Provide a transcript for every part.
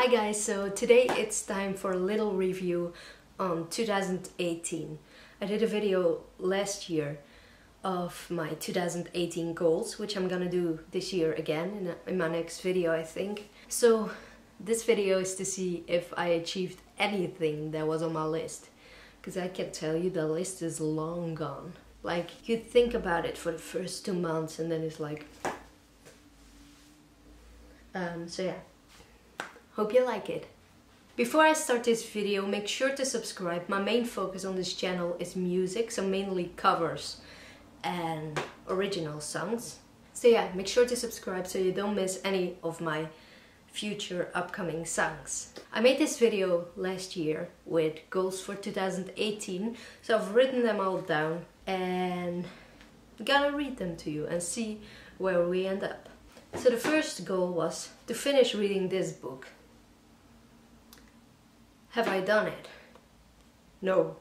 Hi guys, so today it's time for a little review on 2018. I did a video last year of my 2018 goals, which I'm gonna do this year again in, my next video, I think. So this video is to see if I achieved anything that was on my list. Because I can tell you the list is long gone. Like, you think about it for the first two months and then it's like... Um, so yeah. Hope you like it. Before I start this video, make sure to subscribe. My main focus on this channel is music, so mainly covers and original songs. So yeah, make sure to subscribe so you don't miss any of my future upcoming songs. I made this video last year with goals for 2018, so I've written them all down and gonna read them to you and see where we end up. So the first goal was to finish reading this book, have I done it? No.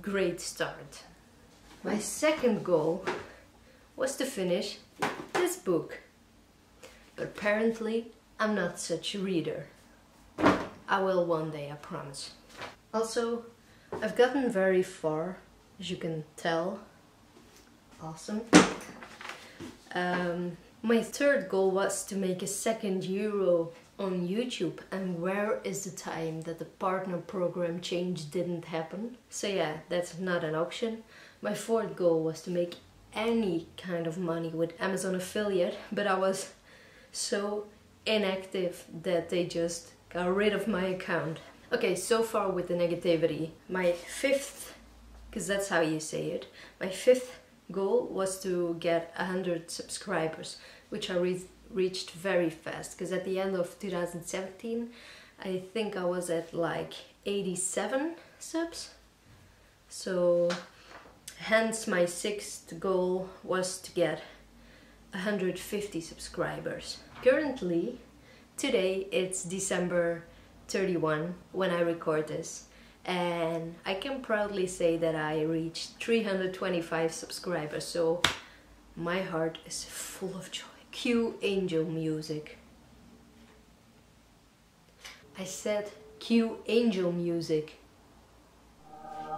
Great start. My second goal was to finish this book. But apparently I'm not such a reader. I will one day, I promise. Also, I've gotten very far, as you can tell. Awesome. Um, my third goal was to make a second Euro on YouTube and where is the time that the partner program change didn't happen. So yeah, that's not an option. My fourth goal was to make any kind of money with Amazon affiliate, but I was so inactive that they just got rid of my account. Okay, so far with the negativity. My fifth, because that's how you say it, my fifth goal was to get 100 subscribers, which I re reached very fast because at the end of 2017 I think I was at like 87 subs. So hence my sixth goal was to get 150 subscribers. Currently, today it's December 31 when I record this and I can proudly say that I reached 325 subscribers so my heart is full of joy. Cue angel music. I said cue angel music. There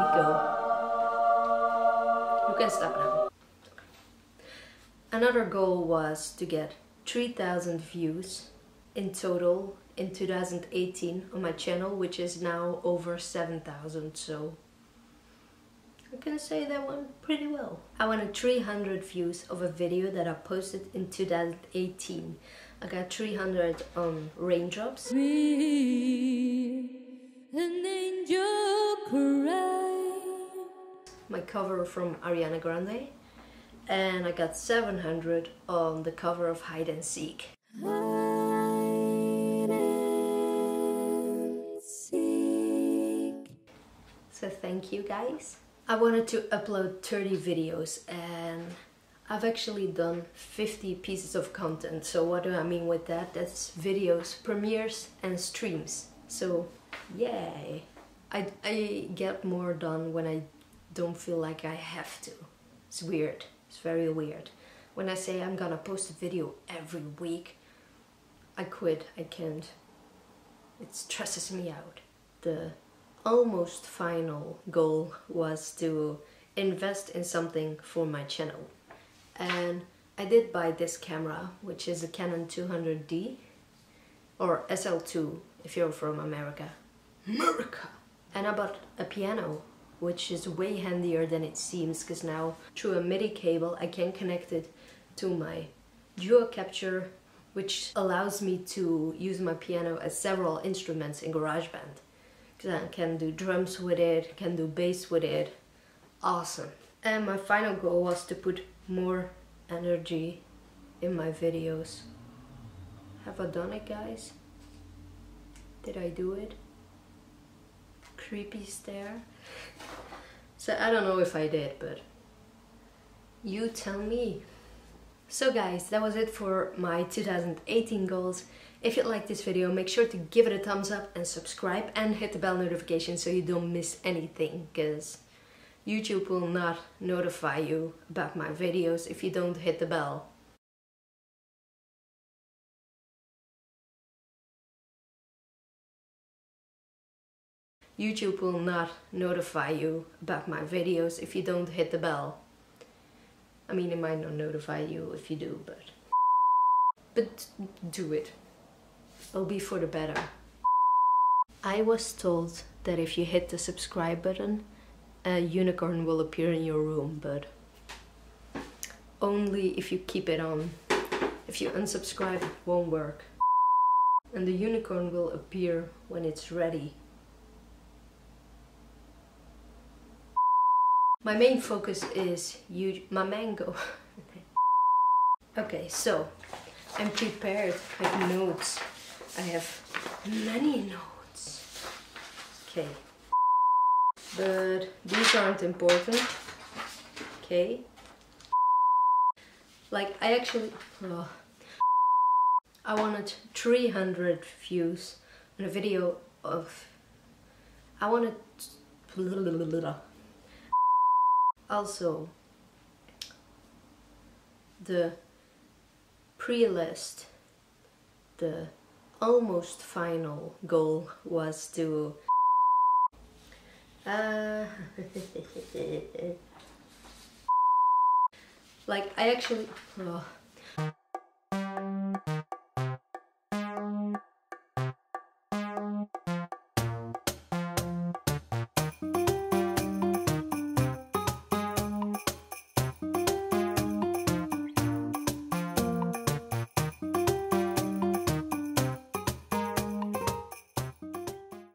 we go. You can stop now. Another goal was to get 3000 views in total in 2018 on my channel, which is now over 7000, so I can say that went pretty well. I wanted 300 views of a video that I posted in 2018. I got 300 on um, raindrops. My cover from Ariana Grande. And I got 700 on the cover of Hide and Seek. Thank you guys. I wanted to upload 30 videos and I've actually done 50 pieces of content. So what do I mean with that? That's videos, premieres and streams. So yay! I, I get more done when I don't feel like I have to. It's weird. It's very weird. When I say I'm gonna post a video every week, I quit. I can't. It stresses me out. The almost final goal was to invest in something for my channel. And I did buy this camera, which is a Canon 200D or SL2 if you're from America. America! And I bought a piano, which is way handier than it seems because now through a MIDI cable I can connect it to my Duo-Capture which allows me to use my piano as several instruments in GarageBand. I can do drums with it, can do bass with it. Awesome. And my final goal was to put more energy in my videos. Have I done it guys? Did I do it? Creepy stare. So I don't know if I did, but you tell me. So guys, that was it for my 2018 goals. If you liked this video, make sure to give it a thumbs up and subscribe and hit the bell notification so you don't miss anything because YouTube will not notify you about my videos if you don't hit the bell. YouTube will not notify you about my videos if you don't hit the bell. I mean, it might not notify you if you do, but... But do it. It'll be for the better. I was told that if you hit the subscribe button, a unicorn will appear in your room, but only if you keep it on. If you unsubscribe, it won't work. And the unicorn will appear when it's ready. My main focus is you, my mango. okay, so I'm prepared with notes. I have many notes. Okay. But these aren't important. Okay. Like I actually oh, I wanted 300 views on a video of I wanted also the pre-list the almost final goal was to uh, like I actually oh,